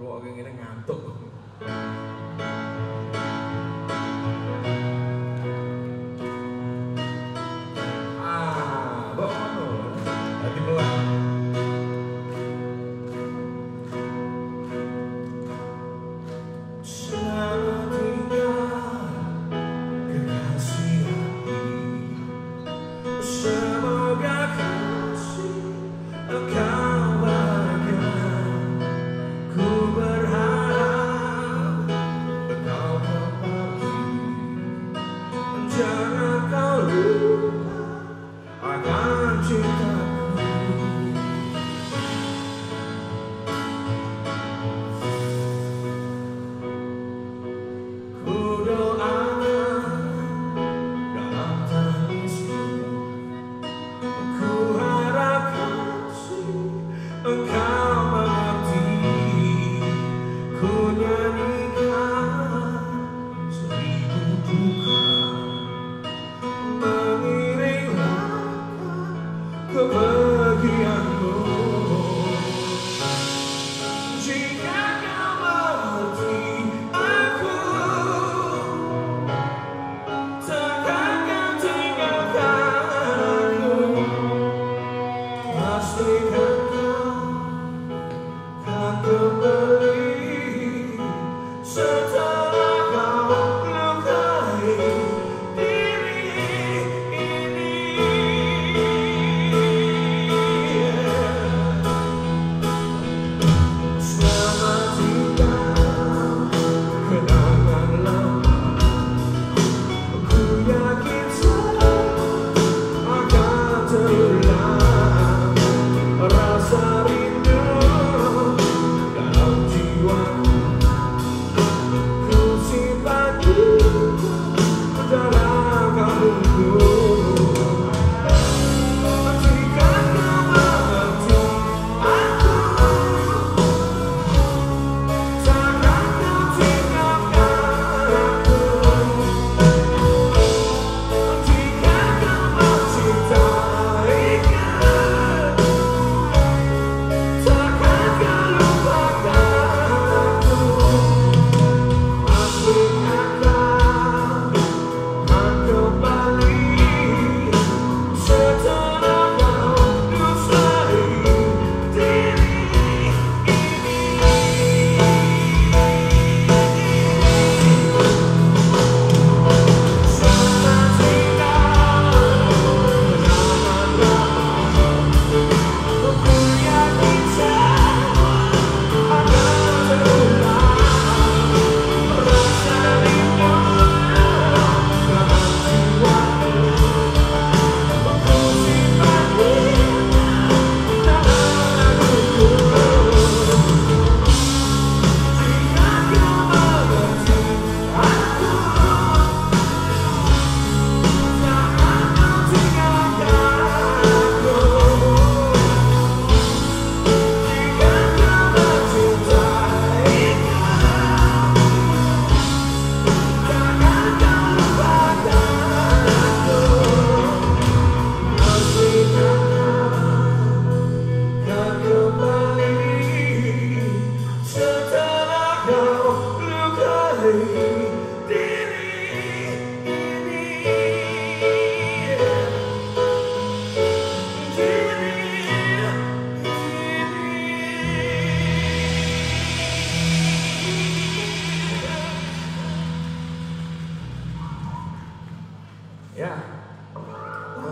ruang ini ngantuk. kebahagiaanmu. Jika kau mengerti aku Takkan kau tinggalkan aku Pastikan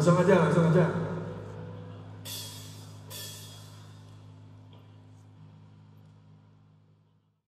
Langsung.